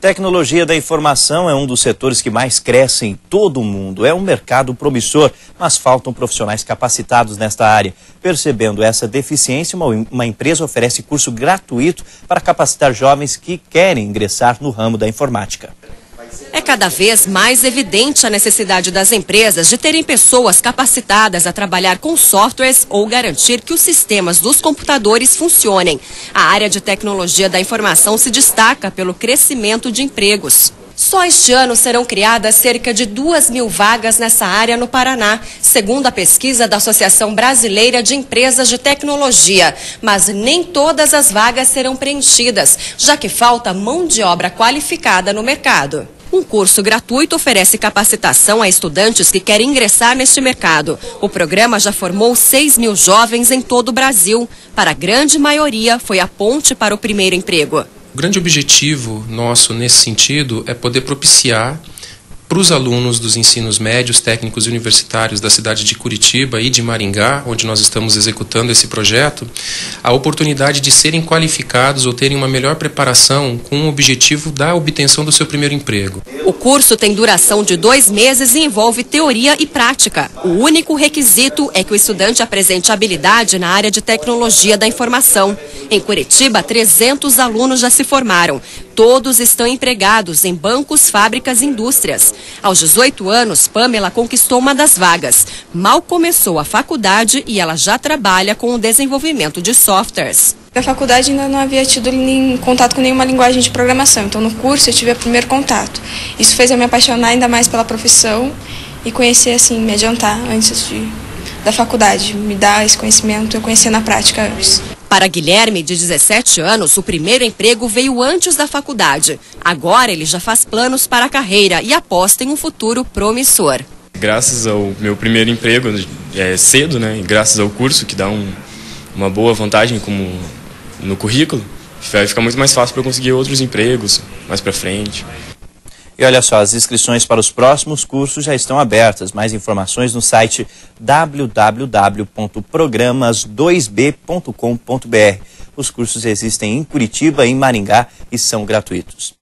Tecnologia da informação é um dos setores que mais cresce em todo o mundo. É um mercado promissor, mas faltam profissionais capacitados nesta área. Percebendo essa deficiência, uma, uma, empresa oferece curso gratuito para capacitar jovens que querem ingressar no ramo da informática. É cada vez mais evidente a necessidade das empresas de terem pessoas capacitadas a trabalhar com softwares ou garantir que os sistemas dos computadores funcionem. A área de tecnologia da informação se destaca pelo crescimento de empregos. Só este ano serão criadas cerca de duas mil vagas nessa área no Paraná, segundo a pesquisa da Associação Brasileira de Empresas de Tecnologia. Mas nem todas as vagas serão preenchidas, já que falta mão de obra qualificada no mercado. Um curso gratuito oferece capacitação a estudantes que querem ingressar neste mercado. O programa já formou 6 mil jovens em todo o Brasil. Para a grande maioria, foi a ponte para o primeiro emprego. O grande objetivo nosso nesse sentido é poder propiciar para os alunos dos ensinos médios, técnicos e universitários da cidade de Curitiba e de Maringá, onde nós estamos executando esse projeto, a oportunidade de serem qualificados ou terem uma melhor preparação com o objetivo da obtenção do seu primeiro emprego. O curso tem duração de dois meses e envolve teoria e prática. O único requisito é que o estudante apresente habilidade na área de tecnologia da informação. Em Curitiba, 300 alunos já se formaram. Todos estão empregados em bancos, fábricas e indústrias. Aos 18 anos, Pamela conquistou uma das vagas. Mal começou a faculdade e ela já trabalha com o desenvolvimento de softwares. Na faculdade ainda não havia tido nem contato com nenhuma linguagem de programação, então no curso eu tive o primeiro contato. Isso fez eu me apaixonar ainda mais pela profissão e conhecer, assim, me adiantar antes de, da faculdade, me dar esse conhecimento, eu conhecia na prática antes. Para Guilherme, de 17 anos, o primeiro emprego veio antes da faculdade. Agora ele já faz planos para a carreira e aposta em um futuro promissor. Graças ao meu primeiro emprego é, cedo, né, e graças ao curso que dá um, uma boa vantagem como no currículo, vai ficar muito mais fácil para eu conseguir outros empregos mais para frente. E olha só, as inscrições para os próximos cursos já estão abertas. Mais informações no site www.programas2b.com.br. Os cursos existem em Curitiba, em Maringá e são gratuitos.